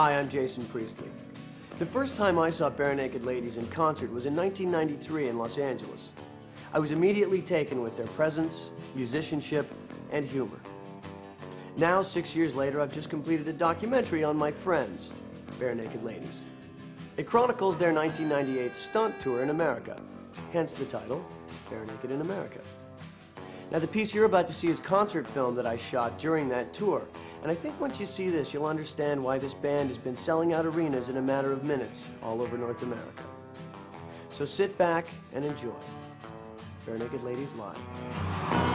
Hi, I'm Jason Priestley. The first time I saw Barenaked Ladies in concert was in 1993 in Los Angeles. I was immediately taken with their presence, musicianship, and humor. Now, six years later, I've just completed a documentary on my friends, Barenaked Ladies. It chronicles their 1998 stunt tour in America, hence the title, Barenaked in America. Now, the piece you're about to see is concert film that I shot during that tour, and I think once you see this, you'll understand why this band has been selling out arenas in a matter of minutes all over North America. So sit back and enjoy. Barenaked Ladies Live.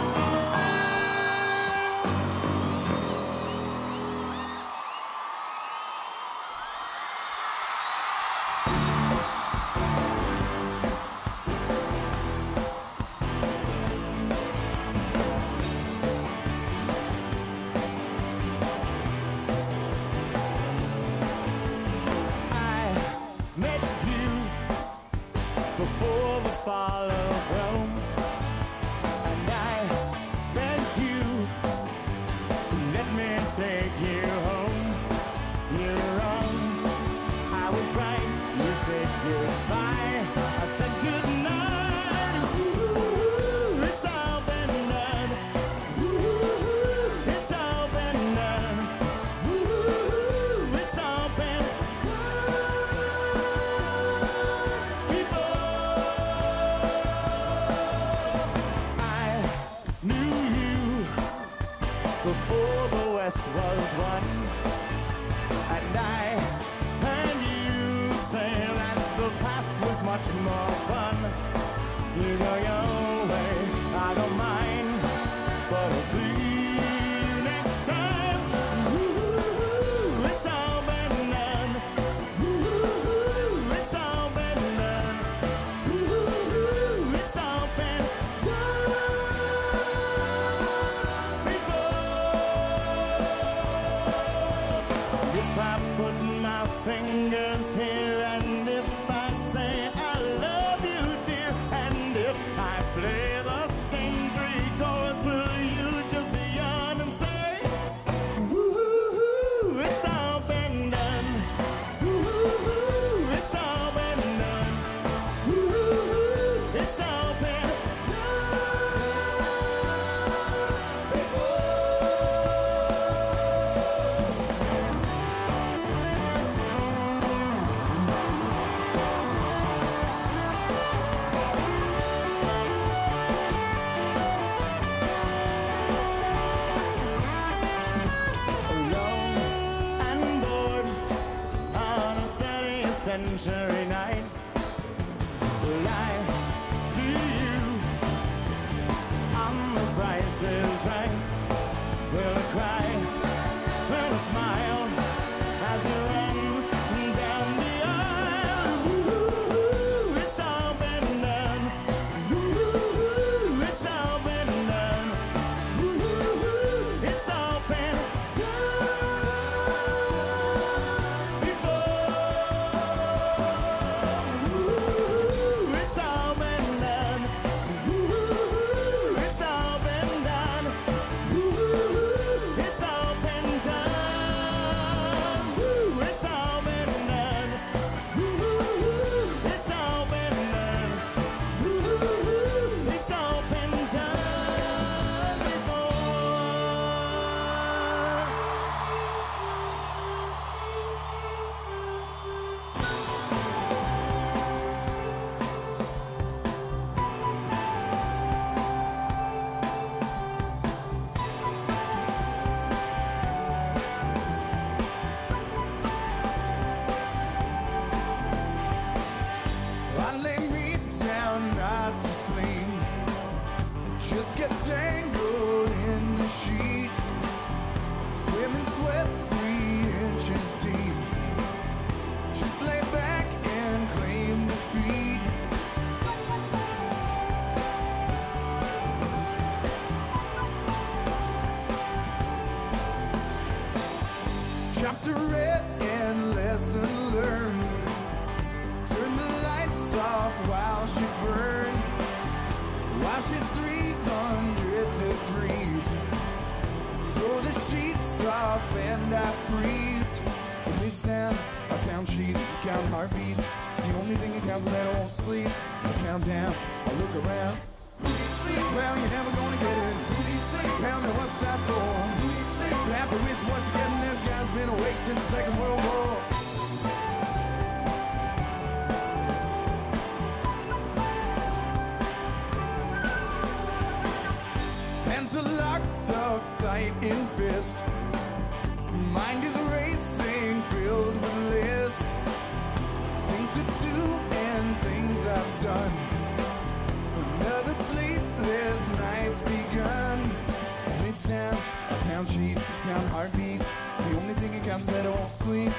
I count sheep, count heartbeats. The only thing that counts that I won't sleep.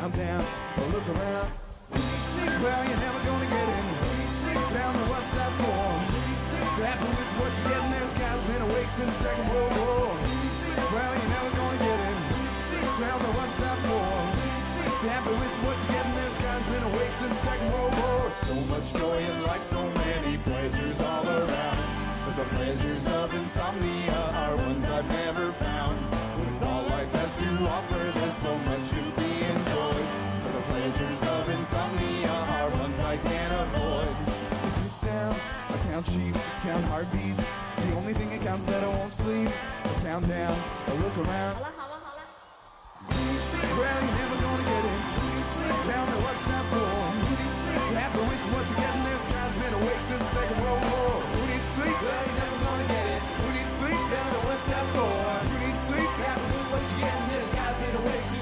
Count down, I look around. Well, you're never gonna get in. Tell me what's that for? Happy with what you're getting. This guy's been awake since the Second World War. Well, you're never gonna get in. Tell me what's that for? Happy with what you're getting. This guy's been awake since the Second World War. So much joy in life, so many pleasures all around. The pleasures of insomnia are ones I've never found. With all life has to offer, there's so much to be enjoyed. But the pleasures of insomnia are ones I can't avoid. It droops down, I count sheep, count heartbeats. The only thing that counts that I won't sleep. I count down, I look around. Well, you're never gonna get it. Down the works not for. Happy with what you get in this guy's been awake since the second world war. That for? Needs sleep? What you're getting. This guy's been awake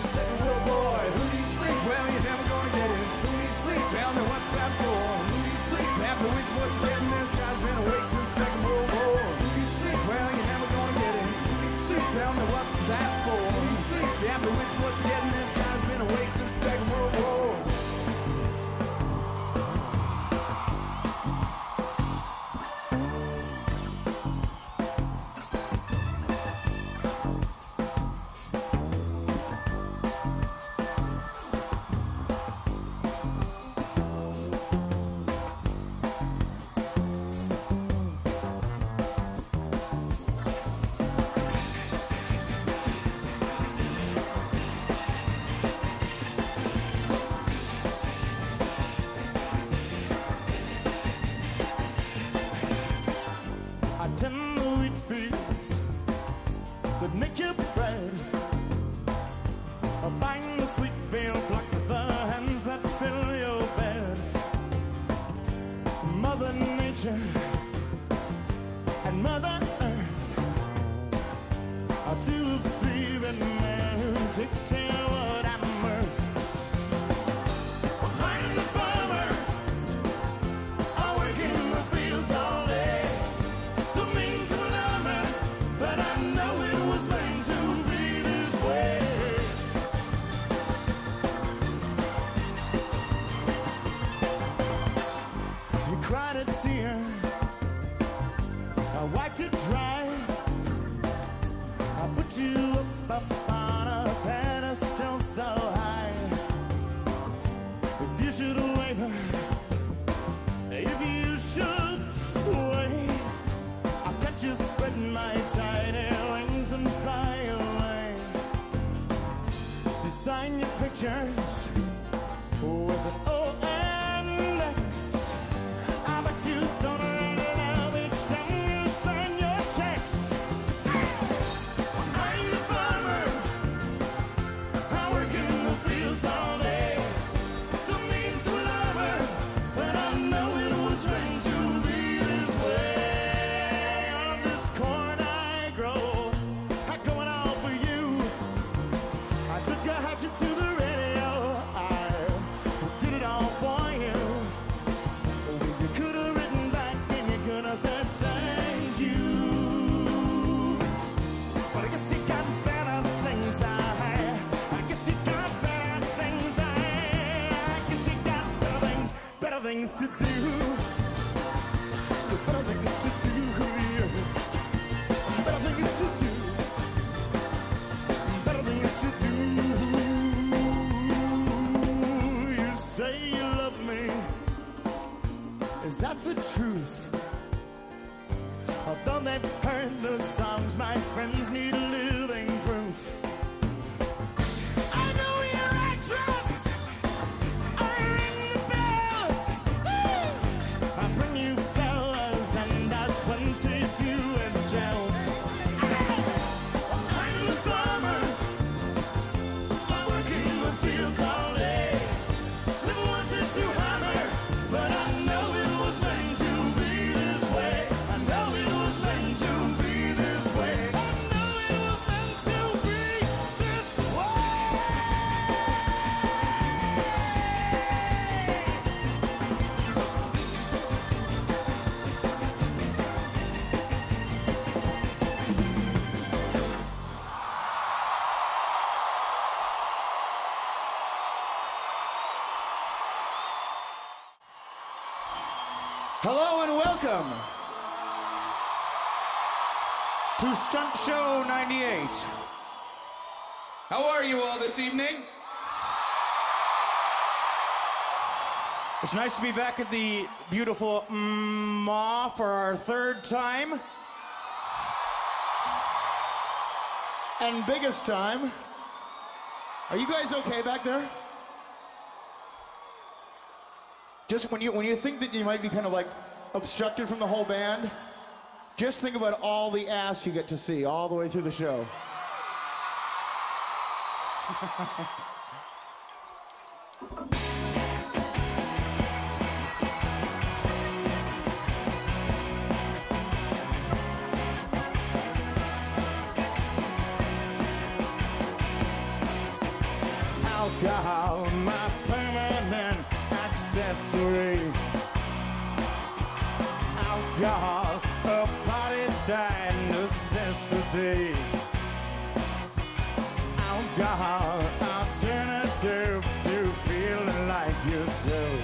welcome to Stunt Show 98. How are you all this evening? It's nice to be back at the beautiful mm, Ma for our third time. And biggest time. Are you guys okay back there? Just when you when you think that you might be kind of like obstructed from the whole band, just think about all the ass you get to see all the way through the show. alcohol, my permanent accessory. Alcohol, a party time necessity. Alcohol, alternative to feeling like yourself.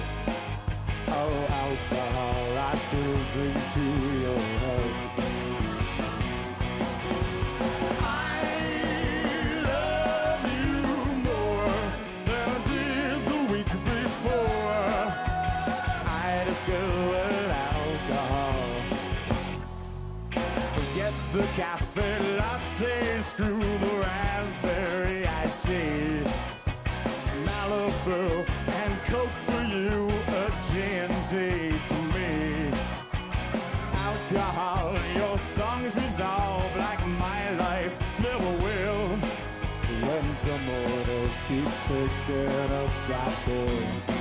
Oh, alcohol, I still drink to your the cafe latte, screw the raspberry iced tea. Malibu and Coke for you, a G&T for me. Alcohol, your songs resolve like my life never will. When someone else keeps picking up that bill.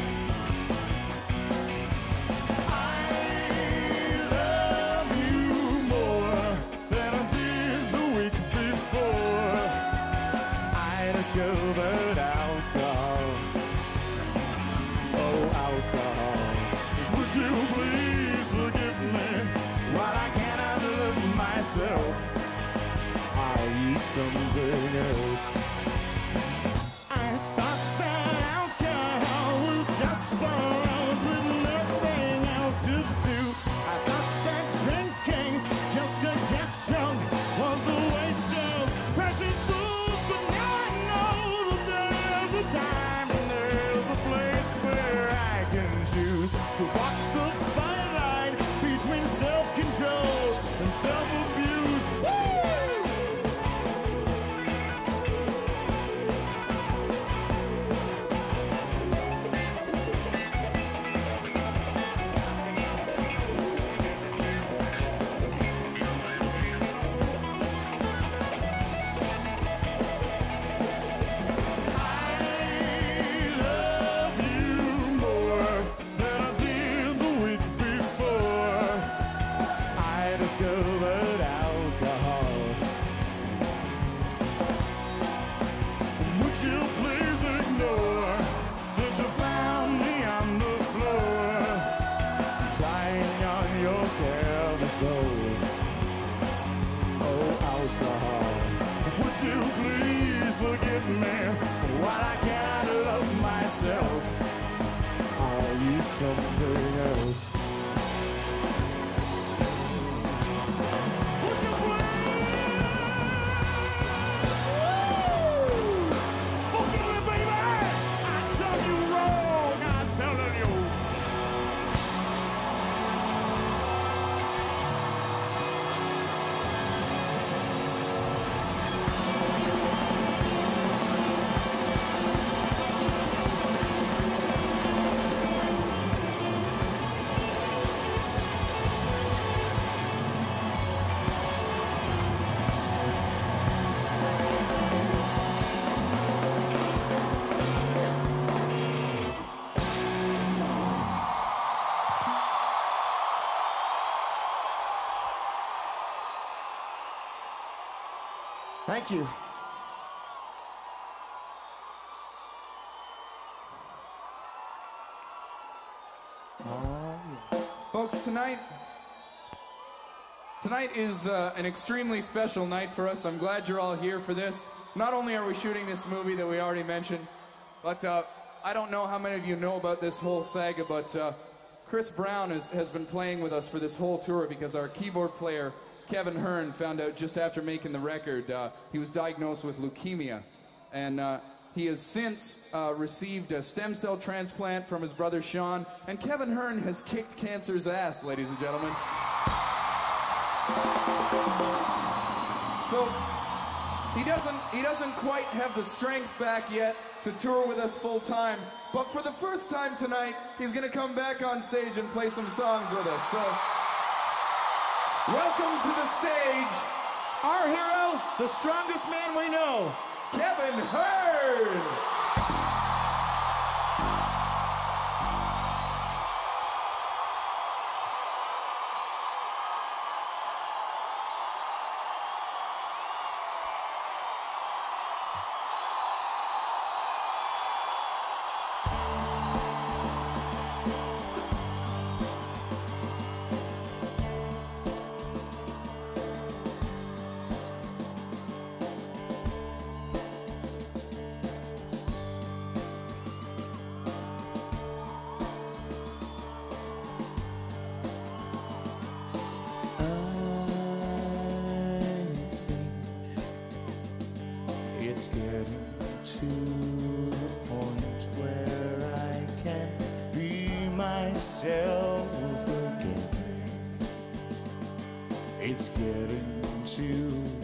Careless soul? Oh, alcohol. Would you please forgive me while I cannot love myself? I'll use something else. Thank you. Folks, tonight tonight is uh, an extremely special night for us. I'm glad you're all here for this. Not only are we shooting this movie that we already mentioned, but uh, I don't know how many of you know about this whole saga, but uh, Chris Brown is, has been playing with us for this whole tour because our keyboard player, Kevin Hearn, found out just after making the record uh, he was diagnosed with leukemia. And uh, he has since uh, received a stem cell transplant from his brother Sean. And Kevin Hearn has kicked cancer's ass, ladies and gentlemen. So he doesn't he doesn't quite have the strength back yet to tour with us full time. But for the first time tonight, he's gonna come back on stage and play some songs with us. So welcome to the stage, Our hero, the strongest man we know. Kevin Hearn! Myself again. It's getting to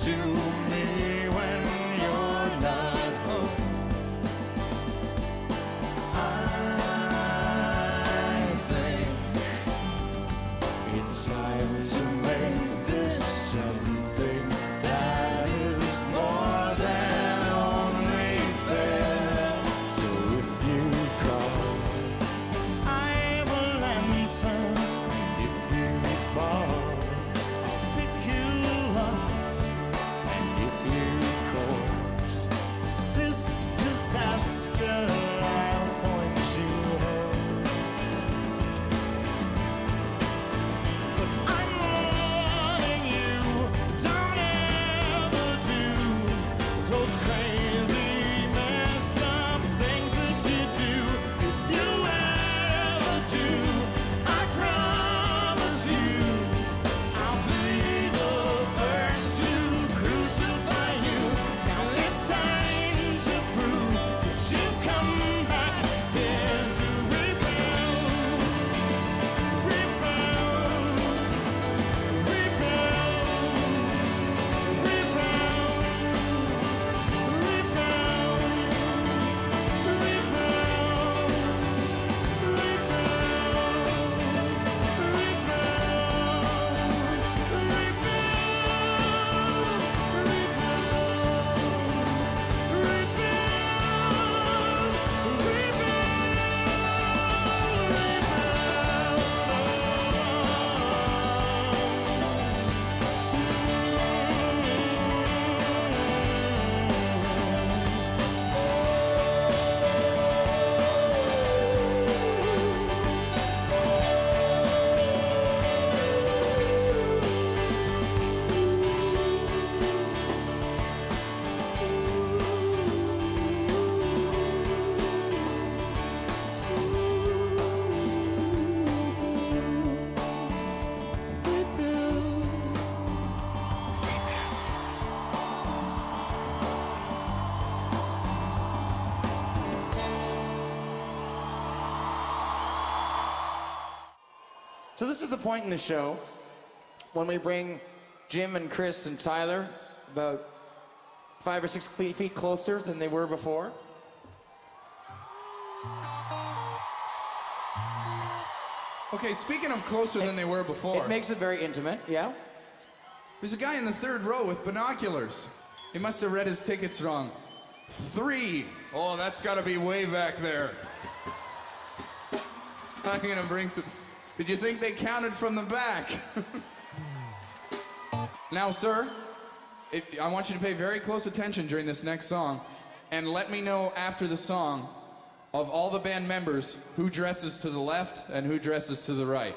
same So this is the point in the show when we bring Jim and Chris and Tyler about five or six feet closer than they were before. Okay, speaking of closer than they were before, It makes it very intimate, yeah? there's a guy in the third row with binoculars. He must have read his tickets wrong. Three. Oh, that's got to be way back there. I'm gonna bring some. Did you think they counted from the back? now, sir, if, I want you to pay very close attention during this next song, and let me know after the song of all the band members who dresses to the left and who dresses to the right.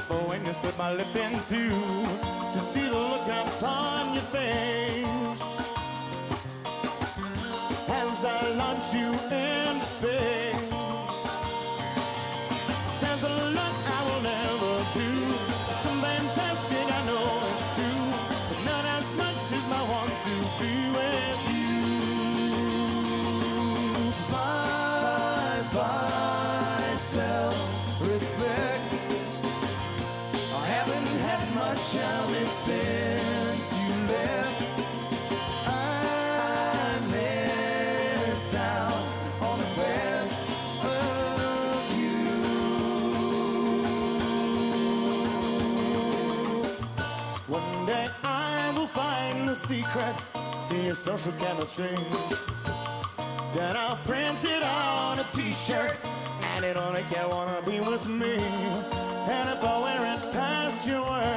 For when you split my lip in two. To see the look upon your face as I launch you into secret to your social chemistry. Then I'll print it on a t-shirt and it'll make you wanna be with me. And if I wear it past your work,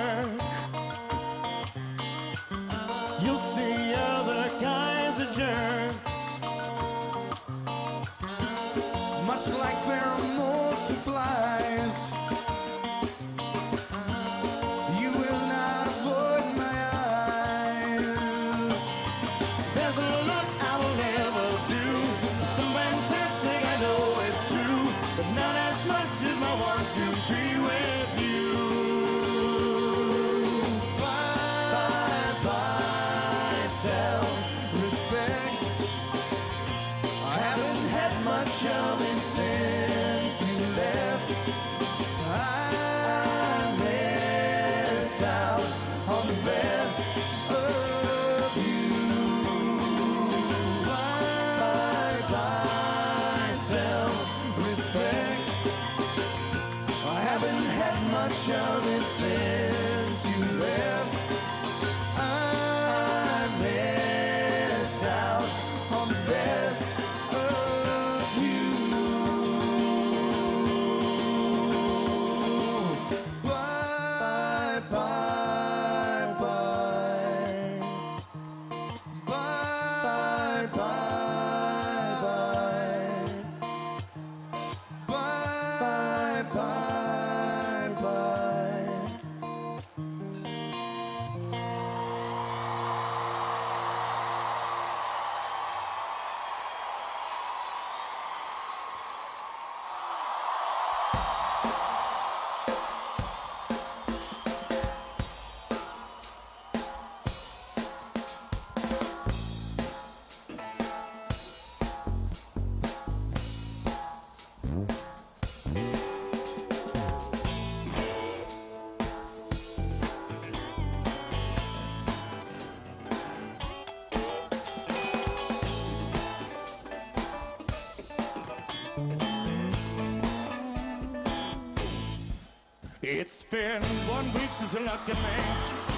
Been one week since you looked at me.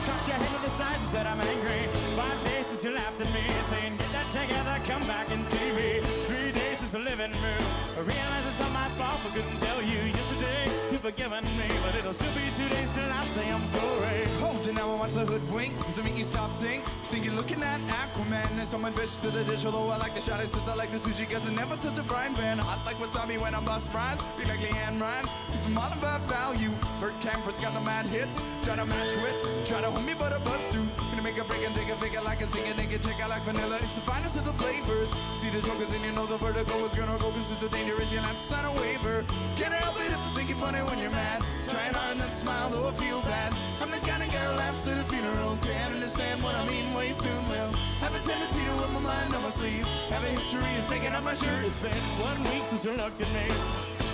Cocked your head to the side and said I'm angry. Five days since you laughed at me, saying get that together, come back and see me. Three days since the living room. I realize it's not my fault, but couldn't tell you yesterday. Forgiven me, but it'll still be two days till I say I'm sorry. Hold it now, I watch the hoodwink. Does it make you stop think? Think you're looking at Aquaman. It's on my fish to the dish, although I like the shot. since I like the sushi, cause I never touch a frying pan. Hot like wasabi when I'm bust rhymes. Be like LeAnn Rimes. It's all about value. Bert Kaempfert's got the mad hits. Try to match wits. Try to hold me, but a buzz through. Gonna make a break and take a figure like a stinger, nigga. Check out like vanilla. It's the finest of the flavors. See the jokers and you know the vertigo is gonna go, cause it's so dangerous. Have to sign a waiver. Can't help it if you think you're funny when you're mad. Trying hard and then smile, though I feel bad. I'm the kind of girl laughs at a funeral. Can't understand what I mean, way soon will. Have a tendency to wear my mind on my sleeve. Have a history of taking off my shirt. It's been one week since you looked at me.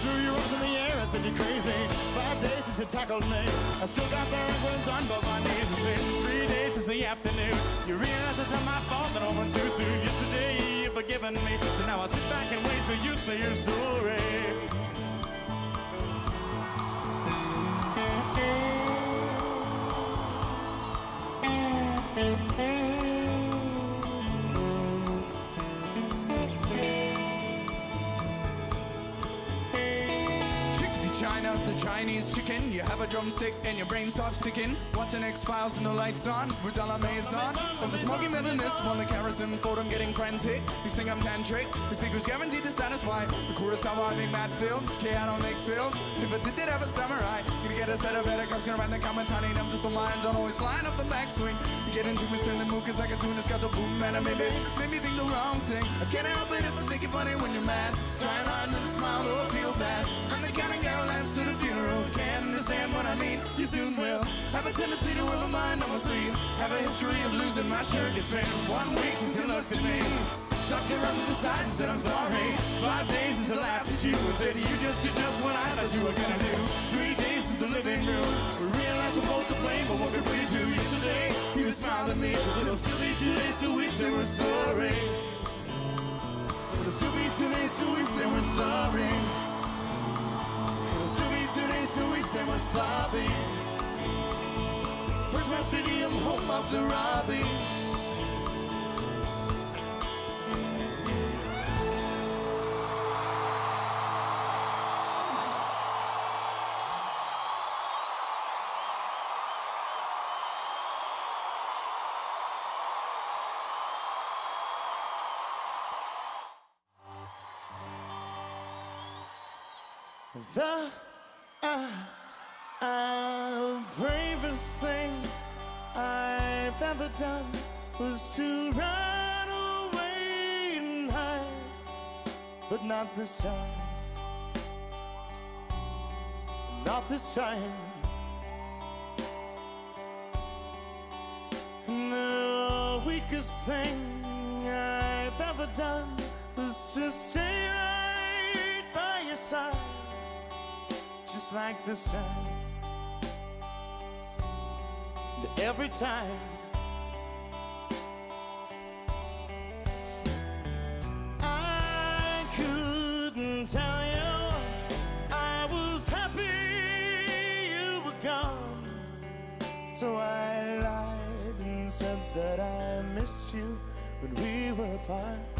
Threw your arms in the air and said you're crazy. Five days since you tackled me. I still got the burns on both my knees. It's been the afternoon. You realize it's not my fault that I went too soon. Yesterday you've forgiven me. So now I sit back and wait till you say you're sorry. Chinese chicken. You have a drumstick and your brain stops ticking. Watching X Files and the lights on. Rudala Maze on. Of the smoky metalist, while the kerosene for getting frantic. These think I'm tantric. The secret's guaranteed to satisfy. The Kurosawa, I make mad films. K, I don't make films. If I did, did have a samurai. Gonna get a set of better helicopters, gonna run the Kamatani. I'm just on lines, I'm always flying up the backswing. You get into me silly mood, cause I can tune this got the boom, man. I maybe make me think the wrong thing. I can't help it if I think you're funny when you're mad. Trying hard not to smile or feel bad. Understand what I mean, you soon will. Have a tendency to wear my mind on my sleeve. Have a history of losing my shirt. It's been one week since you looked at me. Tucked your arms to the side and said I'm sorry. Five days since I laughed at you and said you just, did just what I thought you were gonna do. Three days since the living room. We realized we're both to blame, but what could we do? Yesterday, you smiled at me. Cause it'll still be two days till we say we're sorry. It'll still be two days till we say we're sorry. Days till we say we're sorry. Where's my city? I'm home of the Robbie. The uh, uh, bravest thing I've ever done was to run away and hide, but not this time. Not this time. And the weakest thing I've ever done was to stay right by your side just like the sun And every time I couldn't tell you I was happy you were gone. So I lied and said that I missed you when we were apart.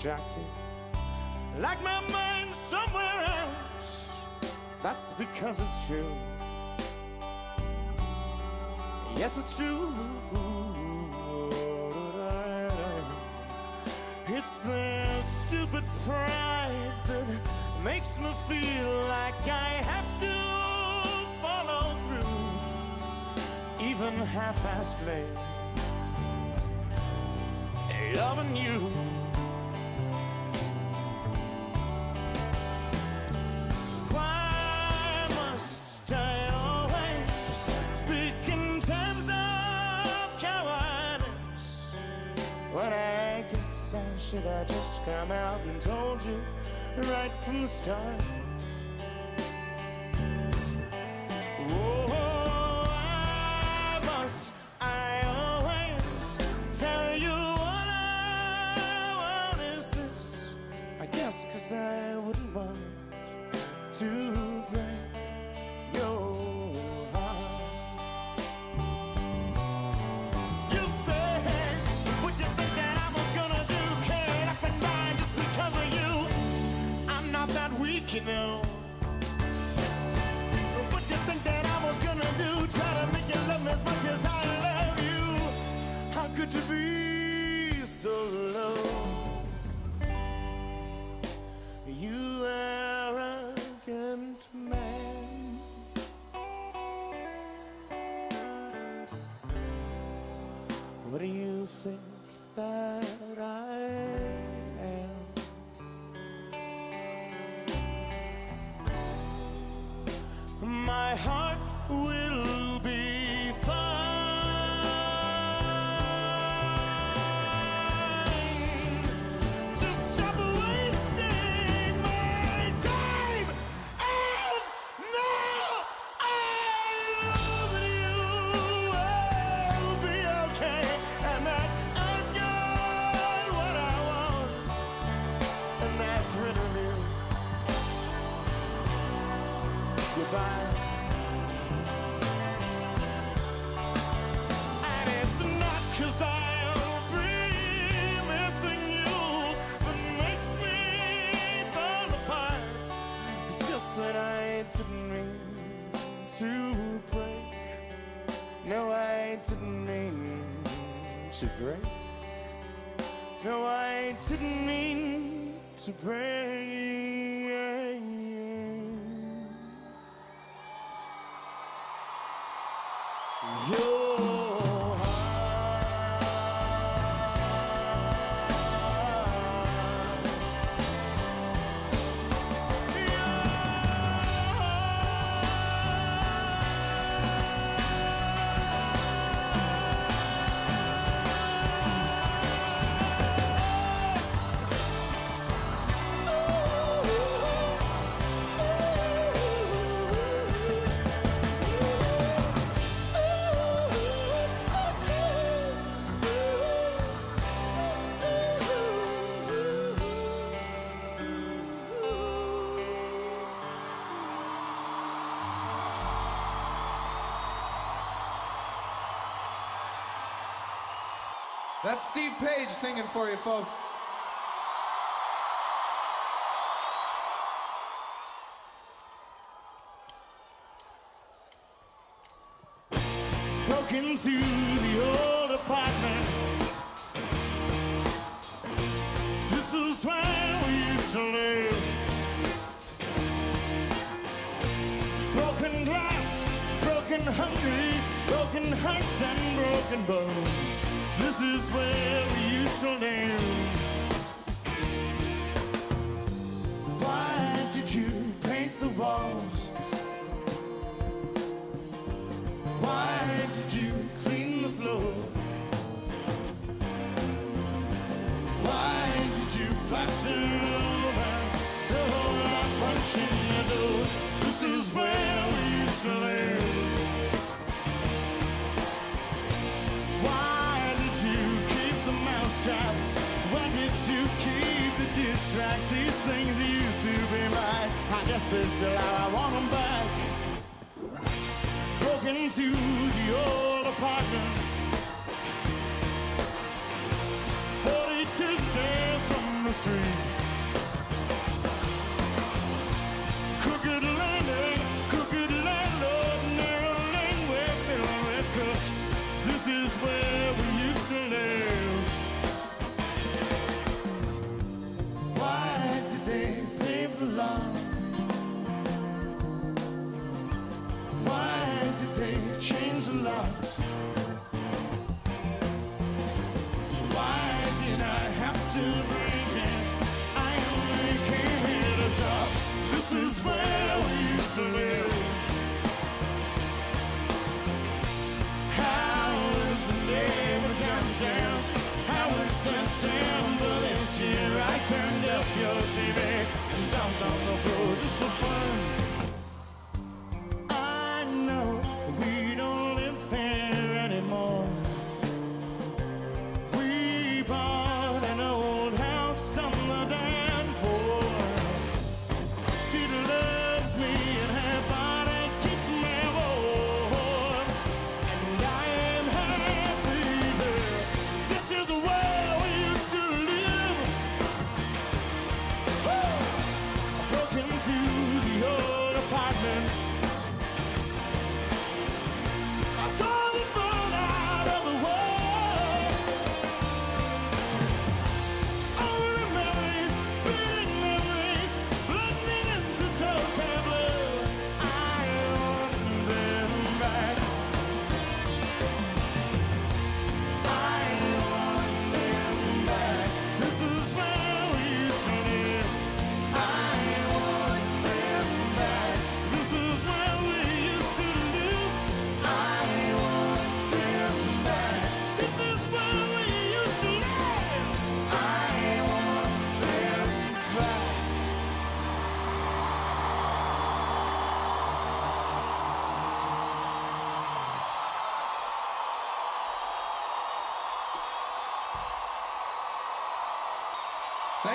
Distracted like my mind's somewhere else. That's because it's true. Yes, it's true. It's the stupid pride that makes me feel like I have to follow through, even half-assedly. Loving you. should I just come out and told you right from the start? to pray. You. That's Steve Page singing for you, folks. Broken to street.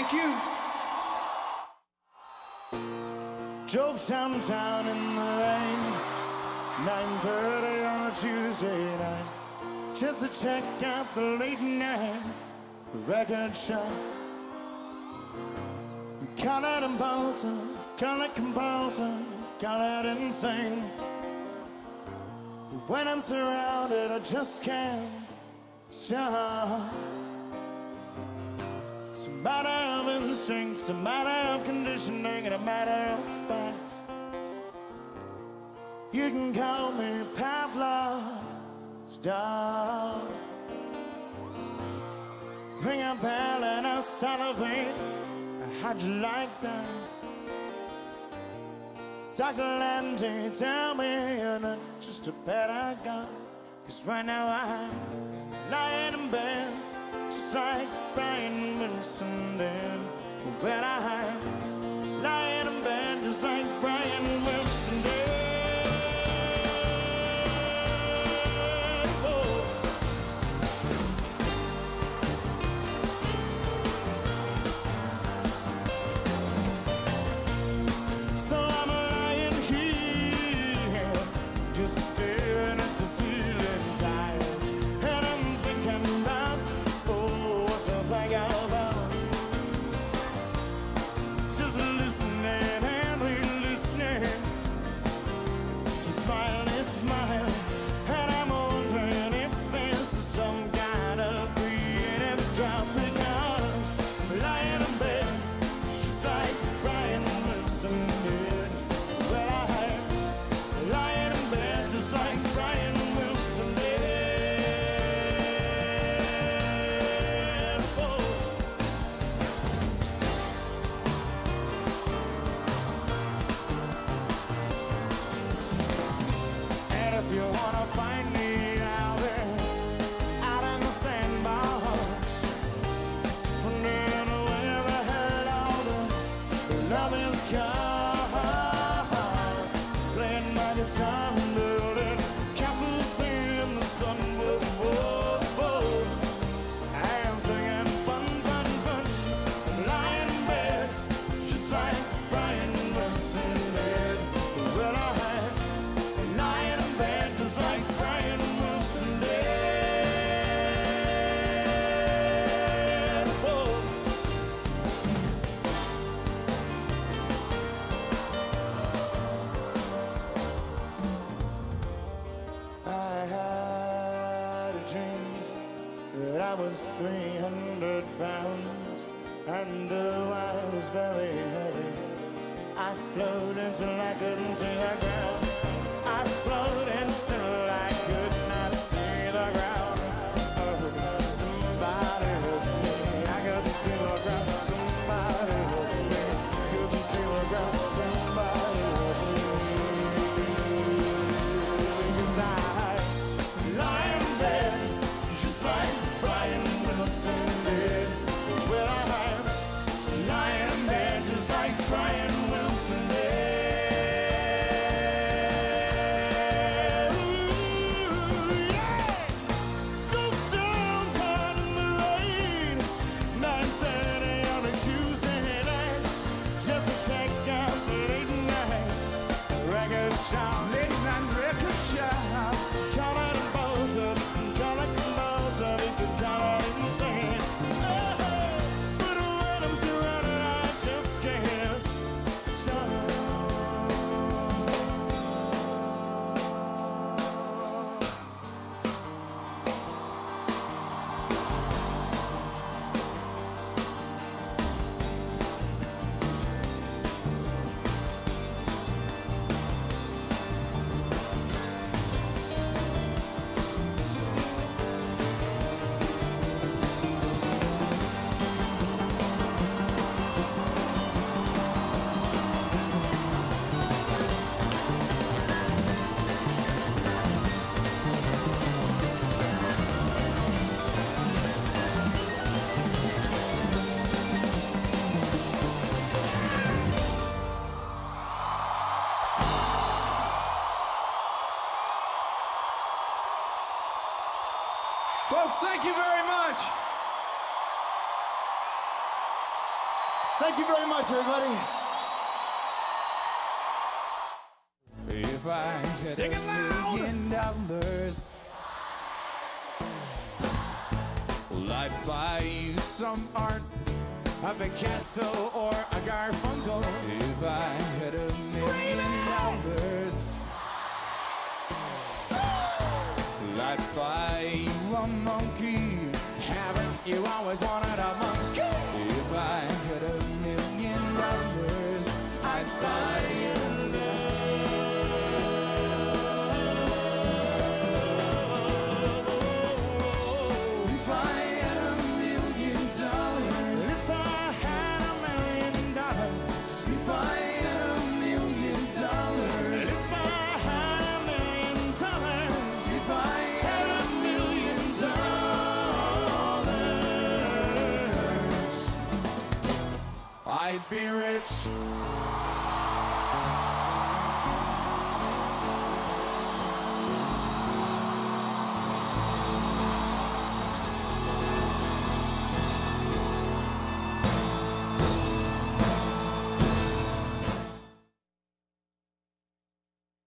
Thank you. Drove downtown in the rain. 9.30 on a Tuesday night. Just to check out the late night record shop. Call it impulsive, call it compulsive, call it insane When I'm surrounded I just can't stop matter of instinct, it's a matter of conditioning, and a matter of fact. You can call me Pavlov's dog. Ring a bell and I'll salivate. How'd you like that? Dr. Landy, tell me you're not just a bad I. Cause right now I'm lying in bed just like Brian Wilson did. But I'm lying in bed just like Brian. Folks, thank you very much. Thank you very much, everybody. If I had a million dollars, well, I'd buy you some art, A Picasso or a Garfunkel. If I had a million dollars, you a monkey. Haven't you always wanted a monkey?